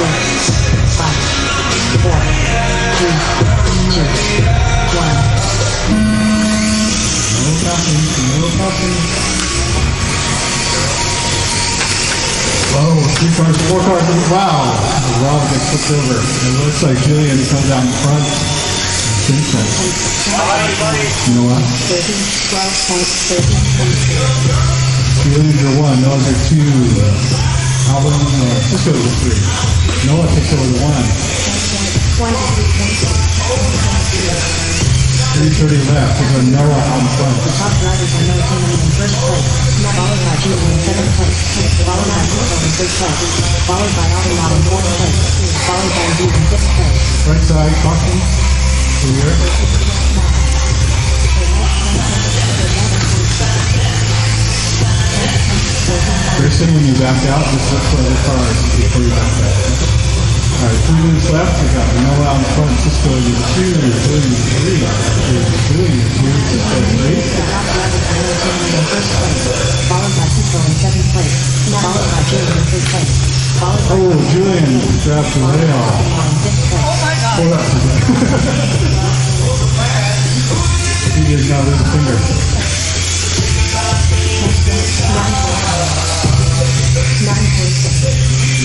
four, three, cars, four cars, wow. Rob gets flipped over. It looks like Julian comes out in front. You know what? 30, 12 points, 30. Julian's are one, Noah's are two. Alvin, uh, Cisco's are three. Noah takes over the one. 23 points. 330 left. We got Noah out in front. The top drivers are Noah Kennedy in first place, followed by Julian in second place, followed by Cisco in third place, followed by Automat in fourth place, followed by Zeke in fifth place. Right side, caution. Clear. You back out, just look for other cars before you back out. All right, three minutes left. We got Noah out in front, Cisco is two, oh, Julian is three, Julian oh, is two, Cisco is in place, followed by Cisco in second place, followed by Julian in third place, Oh, Julian dropped the rail. In fifth place. Hold up. he does not lose a finger.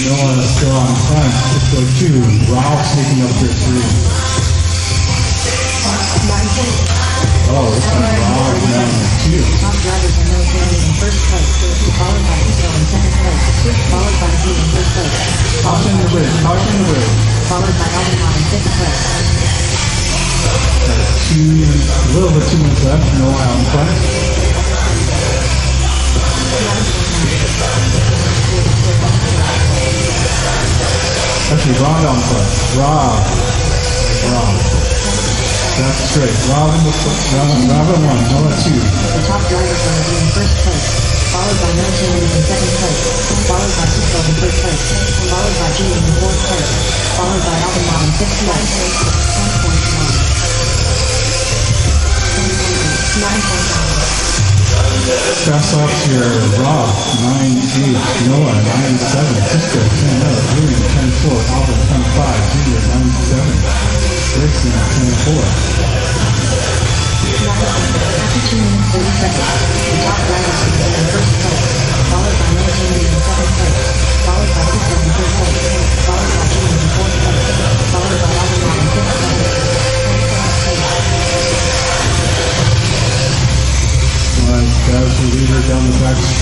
Noah is still on front. Cisco two. Ralph taking up their three. Oh, this time Ralph two. Top drivers are Noah Kennedy in first place, followed by Cisco in second place, followed by in third place, Caution the bridge. Caution the bridge. followed by Automat in fifth place. Two a little bit two minutes left. Noah out in front. Actually, out in front. Rob. Rob. That's straight. Rob in the front. Rob, Rob at one. Noah two. The top drivers are in first place, followed by Kennedy in second place, followed by Cisco in third place, followed by Julian in fourth place, followed by Automat in fifth place. 10.1. 9.1. Fast off your. Nine eight. Noah nine seven. Cisco ten oh, up. Julian ten four. Alvin ten five. Junior nine seven. Grayson ten four. After 2 minutes 30 seconds,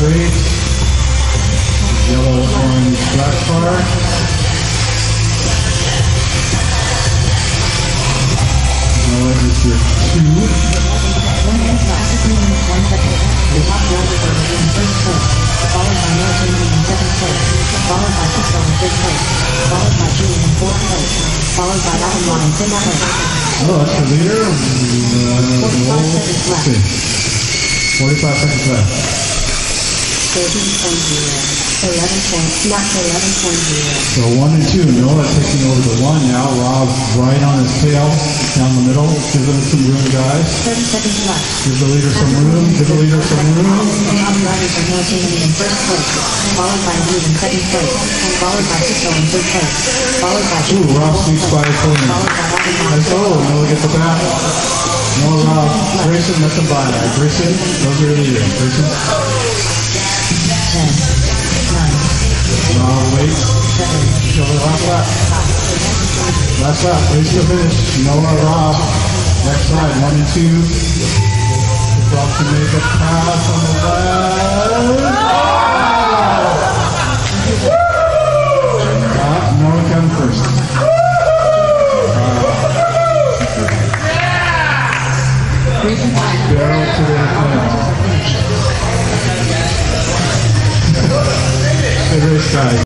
straight. Yellow, orange, black car. Noah is your two. One minute after 3 minutes 1 second, the top drivers are in first place, followed by Noah Kennedy in second place, followed by Cisco in third place, followed by Julian in fourth place, followed by Automat in fifth place. Oh, that's the leader. Uh, 45 seconds left. 45 seconds left. 13.0. 11 not 11.0. So one and two. Noah taking over the one now. Rob right on his tail down the middle. Give it some room, guys. 30 seconds left. Give the leader some room. Give the leader some room. The top drivers are Noah Kennedy in first place, followed by Zeke in second place, followed by Cisco in third place, followed by Ooh, Rob sneaks by by Automat Let's go. Noah gets the back. No, Rob. Grayson, let them by. Grayson, those are your leaders. Grayson, Last lap. Race to finish. Noah, Rob. Next side. One and two. Rob to make a pass on the left. Noah come first. Barrel to the race, guys.